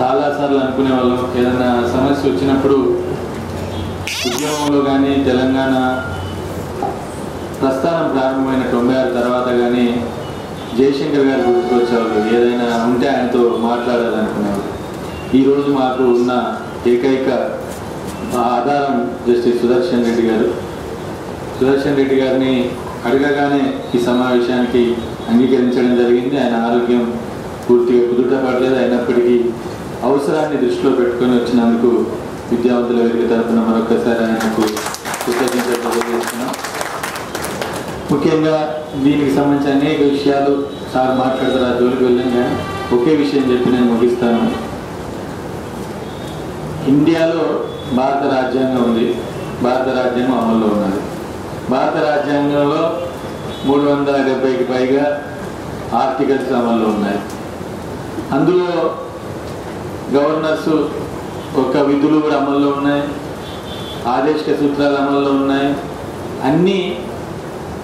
చాలాసార్లు అనుకునే వాళ్ళం. ఏదైనా సమస్య వచ్చినప్పుడు ఉద్యమంలో కానీ తెలంగాణ ప్రస్థానం ప్రారంభమైన తొంభై ఆరు తర్వాత కానీ జయశంకర్ గారు గుర్తుకొచ్చేవాళ్ళు ఏదైనా ఉంటే ఆయనతో మాట్లాడాలనుకునేవాళ్ళు ఈరోజు మాకు ఉన్న ఏకైక ఆధారం జస్టిస్ సుదర్శన్ రెడ్డి గారు. సుదర్శన్ రెడ్డి గారిని అడగగానే ఈ సమావేశానికి అంగీకరించడం జరిగింది. ఆయన ఆరోగ్యం పూర్తిగా కుదుట పడలేదు. అయినప్పటికీ అవసరాన్ని దృష్టిలో పెట్టుకొని వచ్చినందుకు విద్యావంతుల వేదిక తరఫున మరొకసారి ఆయనకు కృతజ్ఞతలు తెలియజేస్తున్నాం. ముఖ్యంగా దీనికి సంబంధించిన అనేక విషయాలు సార్ మాట్లాడతారు ఆ జోలికి వెళ్ళాం కానీ ఒకే విషయం చెప్పి నేను ముగిస్తాను. ఇండియాలో భారత రాజ్యాంగం ఉంది భారత రాజ్యాంగం అమల్లో ఉన్నది. భారత రాజ్యాంగంలో మూడు వందల డెబ్బైకి పైగా ఆర్టికల్స్ అమల్లో ఉన్నాయి. అందులో గవర్నర్స్ ఒక విధులు కూడా అమల్లో ఉన్నాయి. ఆదేశిక సూత్రాలు అమల్లో ఉన్నాయి. అన్నీ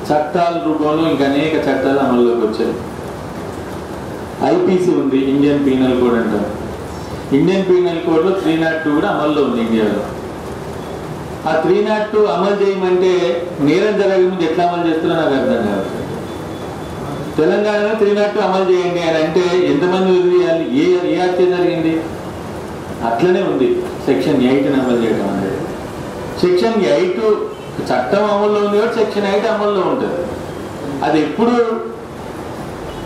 చట్టాల రూపంలో ఇంకా అనేక చట్టాలు అమల్లోకి వచ్చాయి. ఐపీసీ ఉంది ఇండియన్ పీనల్ కోడ్ అంటారు. ఇండియన్ పీనల్ కోడ్లో త్రీ నాట్ టూ కూడా అమల్లో ఉంది ఇండియాలో. ఆ త్రీ నాట్ టూ అమలు చేయమంటే నేరం జరగక ముందు ఎట్లా అమలు చేస్తారో నాకు అర్థం కాదు. తెలంగాణలో త్రీ నాట్ టూ అమలు చేయండి అని అంటే ఎంతమంది వదిలేయాలి? ఏ ఏ హత్య జరిగింది? అట్లనే ఉంది. సెక్షన్ ఎయిట్ అమలు చేయడం అనేది. సెక్షన్ ఎయిట్ చట్టం అమల్లో ఉంది కాబట్టి సెక్షన్ ఎయిట్ అమల్లో ఉంటుంది. అది ఎప్పుడు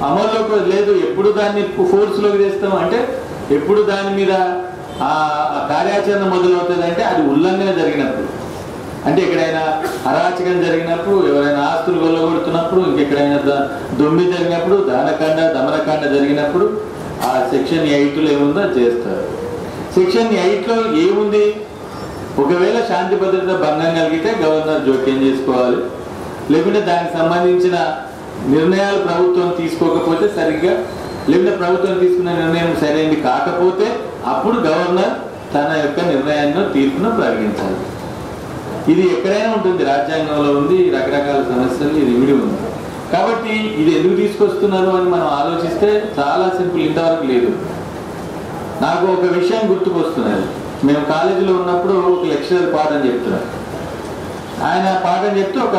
అమల్లోకి లేదు ఎప్పుడు దాన్ని ఫోర్స్లోకి తెస్తాం అంటే ఎప్పుడు దాని మీద ఆ కార్యాచరణ మొదలవుతుంది అంటే అది ఉల్లంఘన జరిగినప్పుడు. అంటే ఎక్కడైనా అరాచకం జరిగినప్పుడు ఎవరైనా ఆస్తులు కొల్లగొడుతున్నప్పుడు ఇంకెక్కడైనా దుమ్మి దొమ్మి జరిగినప్పుడు దానకాండ దమనకాండ జరిగినప్పుడు ఆ సెక్షన్ ఎయిట్లో ఏముందో చేస్తారు. సెక్షన్ ఎయిట్లో ఏముంది? ఒకవేళ శాంతి భద్రత భంగం కలిగితే గవర్నర్ జోక్యం చేసుకోవాలి. లేకుంటే దానికి సంబంధించిన నిర్ణయాలు ప్రభుత్వం తీసుకోకపోతే సరిగ్గా లేకుంటే ప్రభుత్వం తీసుకున్న నిర్ణయం సరైనది కాకపోతే అప్పుడు గవర్నర్ తన యొక్క నిర్ణయాన్ని తీర్పును ప్రకటించాలి. ఇది ఎక్కడైనా ఉంటుంది రాజ్యాంగంలో ఉంది రకరకాల సమస్యలు ఇది విడి ఉంది. కాబట్టి ఇది ఎందుకు తీసుకొస్తున్నారు అని మనం ఆలోచిస్తే చాలా సింపుల్ ఇంతవరకు లేదు. నాకు ఒక విషయం గుర్తుకొస్తున్నది. మేము కాలేజీలో ఉన్నప్పుడు ఒక లెక్చరర్ పాఠం చెప్తున్నారు. ఆయన పాఠం చెప్తే ఒక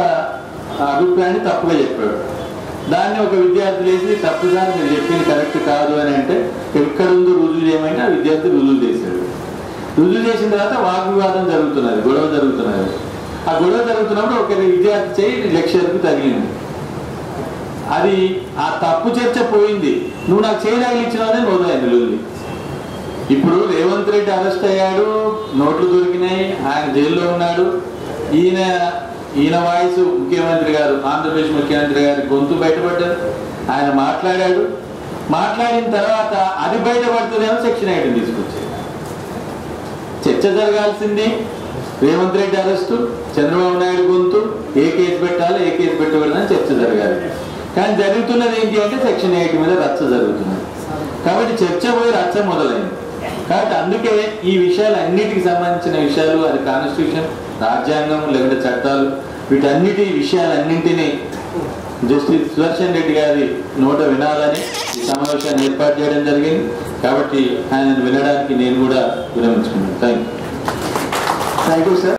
అభిప్రాయాన్ని తప్పుగా చెప్పాడు. దాన్ని ఒక విద్యార్థి లేచి తప్పు మీరు చెప్పింది కరెక్ట్ కాదు అని అంటే ఎక్కడుందో రుజువు చేయమంటే ఆ విద్యార్థి రుజువు చేశాడు. రుజువు చేసిన తర్వాత వాగ్వివాదం జరుగుతున్నది గొడవ జరుగుతున్నది. ఆ గొడవ జరుగుతున్నప్పుడు ఒక విద్యార్థి చేయి లెక్చర్కి తగిలింది. అది ఆ తప్పు చర్చ పోయింది. నువ్వు నాకు చేయనగిలిచ్చినవనే మొదలైంది రుజువు ఇప్పుడు రేవంత్ రెడ్డి అరెస్ట్ అయ్యాడు నోట్లు దొరికినాయి ఆయన జైల్లో ఉన్నాడు. ఈయన ఈయన వాయిస్ ముఖ్యమంత్రి గారు ఆంధ్రప్రదేశ్ ముఖ్యమంత్రి గారి గొంతు బయటపడ్డారు. ఆయన మాట్లాడాడు. మాట్లాడిన తర్వాత అది బయటపడుతుందేమో సెక్షన్ ఐటమ్ తీసుకొచ్చారు. చర్చ జరగాల్సింది రేవంత్ రెడ్డి అరెస్టు చంద్రబాబు నాయుడు గొంతు ఏ కేసు పెట్టాలి ఏ కేసు పెట్టకూడదని చర్చ జరగాలి. కానీ జరుగుతున్నది ఏంటి అంటే సెక్షన్ ఎయిట్ మీద రచ్చ జరుగుతున్నది. కాబట్టి చర్చ పోయి రచ్చ మొదలైంది. కాబట్టి అందుకే ఈ విషయాలు అన్నిటికి సంబంధించిన విషయాలు అది కాన్స్టిట్యూషన్ రాజ్యాంగం లేకుంటే చట్టాలు వీటన్నిటి విషయాలన్నింటినీ జస్టిస్ సుదర్శన్ రెడ్డి గారి నోట వినాలని ఈ సమావేశాన్ని ఏర్పాటు చేయడం జరిగింది. కాబట్టి ఆయన వినడానికి నేను కూడా విరమించుకున్నాను thank you thank you sir